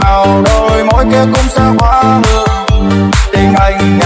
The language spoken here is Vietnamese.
nào đôi mỗi kia cũng sẽ quá mưa tình anh